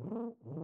Mm-hmm.